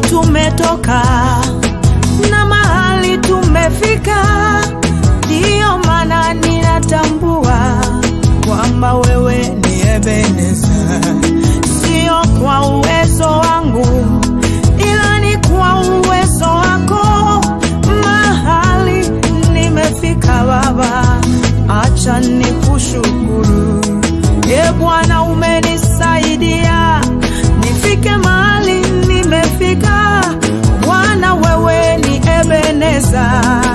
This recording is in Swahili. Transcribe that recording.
tumetoka na mahali tumefika, ndiyo maana ninatambua kwamba wewe ni Ebeneza, sio kwa uwezo wangu ila ni kwa uwezo wako. Mahali nimefika Baba, acha ni 啊